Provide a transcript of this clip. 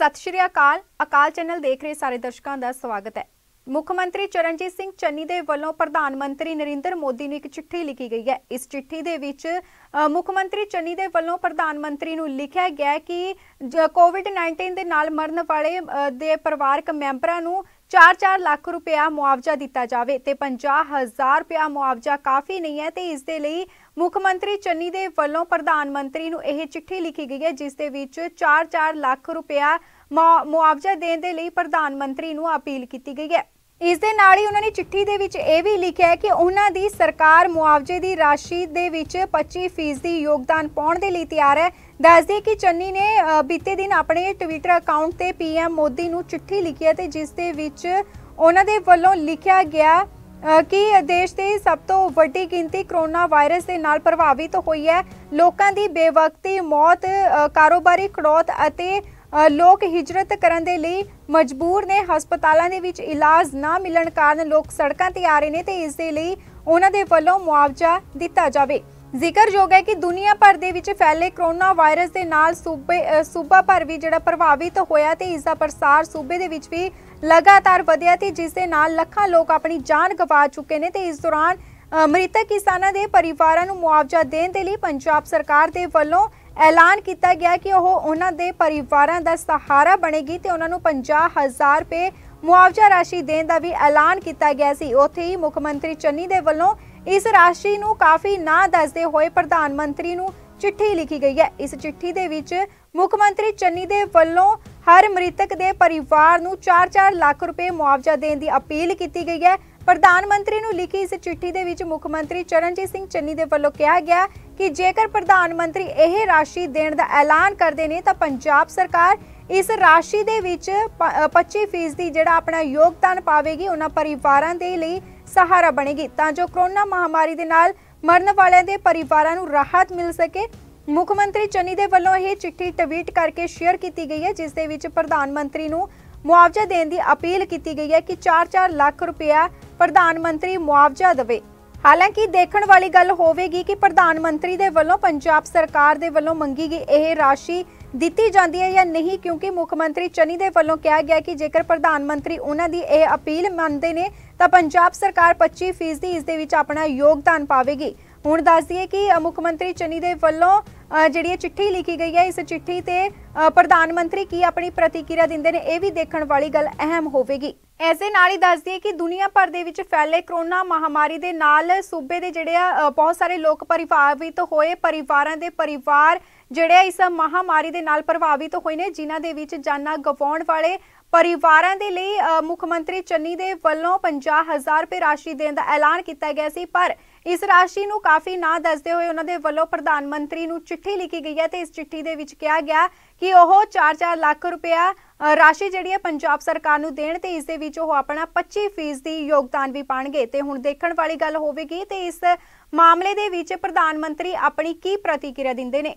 ਸਤਿ ਸ਼੍ਰੀ ਅਕਾਲ। ਅਕਾਲ ਚੈਨਲ ਦੇਖ ਰਹੇ ਸਾਰੇ ਦਰਸ਼ਕਾਂ ਦਾ ਸਵਾਗਤ ਹੈ। ਮੁੱਖ ਮੰਤਰੀ ਚਰਨਜੀਤ ਸਿੰਘ ਚੰਨੀ ਦੇ ਵੱਲੋਂ ਪ੍ਰਧਾਨ ਮੰਤਰੀ ਨਰਿੰਦਰ ਮੋਦੀ ਨੂੰ ਇੱਕ ਚਿੱਠੀ ਲਿਖੀ ਗਈ ਹੈ। ਇਸ ਚਿੱਠੀ ਦੇ ਵਿੱਚ ਮੁੱਖ ਮੰਤਰੀ ਚੰਨੀ ਦੇ ਵੱਲੋਂ ਪ੍ਰਧਾਨ ਮੰਤਰੀ ਨੂੰ ਲਿਖਿਆ ਗਿਆ ਕਿ ਕੋਵਿਡ-19 ਦੇ ਨਾਲ ਮਰਨ ਵਾਲੇ ਦੇ ਪਰਿਵਾਰਕ ਮੈਂਬਰਾਂ ਨੂੰ 4-4 ਲੱਖ ਰੁਪਇਆ ਮੁਆਵਜ਼ਾ ਦਿੱਤਾ ਜਾਵੇ ਤੇ 50000 ਰੁਪਇਆ ਮੁਆਵਜ਼ਾ ਕਾਫੀ ਨਹੀਂ ਹੈ ਤੇ ਇਸ ਦੇ ਲਈ ਮੁੱਖ ਮੰਤਰੀ ਚੰਨੀ ਦੇ ਵੱਲੋਂ ਪ੍ਰਧਾਨ ਮੰਤਰੀ ਨੂੰ ਇਹ ਚਿੱਠੀ ਲਿਖੀ ਗਈ ਹੈ, ਜਿਸ ਦੇ ਵਿੱਚ 4-4 ਲੱਖ ਰੁਪਇਆ ਮੁਆਵਜ਼ਾ ਦੇਣ ਦੇ ਲਈ ਪ੍ਰਧਾਨ ਮੰਤਰੀ ਨੂੰ ਅਪੀਲ ਕੀਤੀ ਗਈ ਹੈ। ਇਸ ਦੇ ਨਾਲ ਹੀ ਉਹਨਾਂ ਨੇ ਚਿੱਠੀ ਦੇ ਵਿੱਚ ਇਹ ਵੀ ਲਿਖਿਆ ਹੈ ਕਿ ਉਹਨਾਂ ਦੀ ਸਰਕਾਰ ਮੁਆਵਜ਼ੇ ਦੀ ਰਾਸ਼ੀ ਦੇ ਵਿੱਚ 25% ਯੋਗਦਾਨ ਪਾਉਣ ਦੇ ਲਈ ਤਿਆਰ ਹੈ। ਦੱਸਦੇ ਕਿ ਚੰਨੀ ਨੇ ਬੀਤੇ ਦਿਨ ਆਪਣੇ ਟਵਿੱਟਰ ਅਕਾਊਂਟ ਤੇ ਪੀਐਮ ਮੋਦੀ ਨੂੰ ਚਿੱਠੀ ਲਿਖੀ ਹੈ ਤੇ ਜਿਸ ਦੇ ਵਿੱਚ ਉਹਨਾਂ ਦੇ ਵੱਲੋਂ ਲਿਖਿਆ ਗਿਆ ਕਿ ਦੇਸ਼ ਦੀ ਸਭ ਤੋਂ ਵੱਡੀ ਗਿਣਤੀ ਕਰੋਨਾ ਵਾਇਰਸ ਦੇ ਨਾਲ ਪ੍ਰਭਾਵਿਤ ਹੋਈ ਹੈ। ਲੋਕਾਂ ਦੀ ਬੇਵਕਤੀ, ਮੌਤ ਕਾਰੋਬਾਰੀ ਖੜੋਤ ਅਤੇ ਲੋਕ ਹਿਜਰਤ ਕਰਨ ਦੇ ਲਈ ਮਜਬੂਰ ਨੇ। ਹਸਪਤਾਲਾਂ ਦੇ ਵਿੱਚ ਇਲਾਜ ਨਾ ਮਿਲਣ ਕਾਰਨ ਲੋਕ ਸੜਕਾਂ ਤੇ ਆ ਰਹੇ ਨੇ ਤੇ ਇਸ ਦੇ ਲਈ ਉਹਨਾਂ ਦੇ ਵੱਲੋਂ ਮੁਆਵਜ਼ਾ ਦਿੱਤਾ ਜਾਵੇ। ਜ਼ਿਕਰਯੋਗ ਹੈ ਕਿ ਦੁਨੀਆ ਭਰ ਦੇ ਵਿੱਚ ਫੈਲੇ ਕਰੋਨਾ ਵਾਇਰਸ ਦੇ ਨਾਲ ਸੂਬੇ ਸੂਬਾ ਭਰ ਵੀ ਜਿਹੜਾ ਪ੍ਰਭਾਵਿਤ ਹੋਇਆ ਤੇ ਇਸ ਦਾ ਪ੍ਰਸਾਰ ਸੂਬੇ ਦੇ ਵਿੱਚ ਵੀ ਲਗਾਤਾਰ ਵਧਿਆ ਤੇ ਜਿਸ ਦੇ ਨਾਲ ਲੱਖਾਂ ਲੋਕ ਆਪਣੀ ਜਾਨ ਗਵਾ ਚੁੱਕੇ ਨੇ ਤੇ ਇਸ ਦੌਰਾਨ ਮ੍ਰਿਤਕ ਕਿਸਾਨਾਂ ਦੇ ਪਰਿਵਾਰਾਂ ਨੂੰ ਮੁਆਵਜ਼ਾ ਦੇਣ ਦੇ ਲਈ ਪੰਜਾਬ ਸਰਕਾਰ ਦੇ ਵੱਲੋਂ ਐਲਾਨ ਕੀਤਾ ਗਿਆ ਕਿ ਉਹ ਉਹਨਾਂ ਦੇ ਪਰਿਵਾਰਾਂ ਦਾ ਸਹਾਰਾ ਬਣੇਗੀ ਤੇ ਉਹਨਾਂ ਨੂੰ 50000 ਰੁਪਏ ਮੁਆਵਜ਼ਾ ਰਾਸ਼ੀ ਦੇਣ ਦਾ ਵੀ ਐਲਾਨ ਕੀਤਾ ਗਿਆ ਸੀ। ਉੱਥੇ ਹੀ ਮੁੱਖ ਮੰਤਰੀ ਚੰਨੀ ਦੇ ਵੱਲੋਂ ਇਸ ਰਾਸ਼ੀ ਨੂੰ ਕਾਫੀ ਨਾ ਦੱਸਦੇ ਹੋਏ ਪ੍ਰਧਾਨ ਮੰਤਰੀ ਨੂੰ ਚਿੱਠੀ ਲਿਖੀ ਗਈ ਹੈ। ਇਸ ਚਿੱਠੀ ਦੇ ਵਿੱਚ ਮੁੱਖ ਮੰਤਰੀ ਚੰਨੀ ਦੇ ਵੱਲੋਂ ਹਰ ਮ੍ਰਿਤਕ ਦੇ ਪਰਿਵਾਰ ਨੂੰ 4-4 ਲੱਖ ਰੁਪਏ ਮੁਆਵਜ਼ਾ ਦੇਣ ਦੀ ਅਪੀਲ ਕੀਤੀ ਗਈ ਹੈ। ਪ੍ਰਧਾਨ ਮੰਤਰੀ ਨੂੰ ਲਿਖੀ ਇਸ ਚਿੱਠੀ ਦੇ ਵਿੱਚ ਮੁੱਖ ਮੰਤਰੀ ਚਰਨਜੀਤ ਸਿੰਘ ਚੰਨੀ ਦੇ ਵੱਲੋਂ ਕਿਹਾ ਗਿਆ ਕਿ ਜੇਕਰ ਪ੍ਰਧਾਨ ਮੰਤਰੀ ਇਹ ਰਾਸ਼ੀ ਦੇਣ ਦਾ ਐਲਾਨ ਕਰਦੇ ਨੇ ਤਾਂ ਪੰਜਾਬ ਸਰਕਾਰ ਇਸ ਰਾਸ਼ੀ ਦੇ ਵਿੱਚ 25% ਦੀ ਜਿਹੜਾ ਆਪਣਾ ਯੋਗਦਾਨ ਪਾਵੇਗੀ, ਉਹਨਾਂ ਪਰਿਵਾਰਾਂ ਦੇ ਲਈ ਸਹਾਰਾ ਬਣੇਗੀ ਤਾਂ ਜੋ ਕਰੋਨਾ ਮਹਾਮਾਰੀ ਦੇ ਨਾਲ ਮਰਨ ਵਾਲਿਆਂ ਦੇ ਪਰਿਵਾਰਾਂ ਨੂੰ ਰਾਹਤ ਮਿਲ ਸਕੇ। ਮੁੱਖ ਮੰਤਰੀ ਚੰਨੀ ਦੇ ਵੱਲੋਂ ਇਹ ਚਿੱਠੀ ਟਵੀਟ ਕਰਕੇ ਸ਼ੇਅਰ ਕੀਤੀ ਗਈ ਹੈ, ਜਿਸ ਦੇ ਵਿੱਚ ਪ੍ਰਧਾਨ ਮੰਤਰੀ ਨੂੰ ਮੁਆਵਜ਼ਾ ਦੇਣ ਦੀ ਅਪੀਲ ਕੀਤੀ ਗਈ ਹੈ ਕਿ 4-4 ਲੱਖ ਰੁਪਇਆ ਪ੍ਰਧਾਨ ਮੰਤਰੀ ਮੁਆਵਜ਼ਾ ਦੇਵੇ। ਹਾਲਾਂਕਿ ਦੇਖਣ ਵਾਲੀ ਗੱਲ ਹੋਵੇਗੀ ਕਿ ਪ੍ਰਧਾਨ ਮੰਤਰੀ ਦੇ ਵੱਲੋਂ ਪੰਜਾਬ ਸਰਕਾਰ ਦੇ ਵੱਲੋਂ ਮੰਗੀ ਗਈ ਇਹ ਰਾਸ਼ੀ ਦਿੱਤੀ ਜਾਂਦੀ ਹੈ ਜਾਂ ਨਹੀਂ, ਕਿਉਂਕਿ ਮੁੱਖ ਮੰਤਰੀ ਚੰਨੀ ਦੇ ਵੱਲੋਂ ਕਿਹਾ ਗਿਆ ਕਿ ਜੇਕਰ ਪ੍ਰਧਾਨ ਮੰਤਰੀ ਉਹਨਾਂ ਦੀ ਇਹ ਅਪੀਲ ਮੰਨਦੇ ਨੇ, ਤਾਂ ਪੰਜਾਬ ਸਰਕਾਰ 25% ਦੀ ਇਸ ਦੇ ਵਿੱਚ ਆਪਣਾ ਯੋਗਦਾਨ ਪਾਵੇਗੀ। ਹੁਣ ਦੱਸ ਦਈਏ ਕਿ ਮੁੱਖ ਮੰਤਰੀ ਚਨੀ ਦੇ ਵੱਲੋਂ ਜਿਹੜੀ ਇਹ ਚਿੱਠੀ ਲਿਖੀ ਗਈ ਹੈ, ਇਸ ਚਿੱਠੀ ਤੇ ਪ੍ਰਧਾਨ ਮੰਤਰੀ ਕੀ ਆਪਣੀ ਪ੍ਰਤੀਕਿਰਿਆ ਦਿੰਦੇ ਨੇ, ਇਹ ਵੀ ਦੇਖਣ ਵਾਲੀ ਗੱਲ ਅਹਿਮ ਹੋਵੇਗੀ। ਇਸ ਦੇ ਨਾਲ ਹੀ ਦੱਸ ਦਈਏ ਕਿ ਦੁਨੀਆ ਭਰ ਦੇ ਵਿੱਚ ਫੈਲੇ ਕਰੋਨਾ ਮਹਾਮਾਰੀ ਦੇ ਨਾਲ ਸੂਬੇ ਦੇ ਜਿਹੜੇ ਆ ਬਹੁਤ ਸਾਰੇ ਲੋਕ ਪ੍ਰਭਾਵਿਤ ਹੋਏ, ਪਰਿਵਾਰਾਂ ਦੇ ਪਰਿਵਾਰ ਜਿਹੜੇ ਆ, ਇਸ ਮਹਾਮਾਰੀ ਦੇ ਨਾਲ ਪ੍ਰਭਾਵਿਤ ਹੋਏ ਨੇ, ਜਿਨ੍ਹਾਂ ਦੇ ਵਿੱਚ ਜਾਨਾਂ ਗਵਾਉਣ ਵਾਲੇ ਪਰਿਵਾਰਾਂ ਦੇ ਲਈ ਮੁੱਖ ਮੰਤਰੀ ਚੰਨੀ ਦੇ ਵੱਲੋਂ 50000 ਰੁਪਏ ਰਾਸ਼ੀ ਦੇਣ ਦਾ ਐਲਾਨ ਕੀਤਾ ਗਿਆ ਸੀ। ਪਰ ਇਸ ਰਾਸ਼ੀ ਨੂੰ ਕਾਫੀ ਨਾ ਦੱਸਦੇ ਹੋਏ ਉਹਨਾਂ ਦੇ ਵੱਲੋਂ ਪ੍ਰਧਾਨ ਮੰਤਰੀ ਨੂੰ ਚਿੱਠੀ ਲਿਖੀ ਗਈ ਹੈ ਤੇ ਇਸ ਚਿੱਠੀ ਦੇ ਵਿੱਚ ਕਿਹਾ ਗਿਆ ਕਿ ਉਹ 4-4 ਲੱਖ ਰੁਪਇਆ ਰਾਸ਼ੀ ਜਿਹੜੀ ਹੈ ਪੰਜਾਬ ਸਰਕਾਰ ਨੂੰ ਦੇਣ ਤੇ ਇਸ ਦੇ ਵਿੱਚ ਉਹ ਆਪਣਾ 25% ਦੀ ਯੋਗਦਾਨ ਵੀ ਪਾਣਗੇ। ਤੇ ਹੁਣ ਦੇਖਣ ਵਾਲੀ ਗੱਲ ਹੋਵੇਗੀ ਤੇ ਇਸ ਮਾਮਲੇ ਦੇ ਵਿੱਚ ਪ੍ਰਧਾਨ ਮੰਤਰੀ ਆਪਣੀ ਕੀ ਪ੍ਰਤੀਕਿਰਿਆ ਦਿੰਦੇ ਨੇ?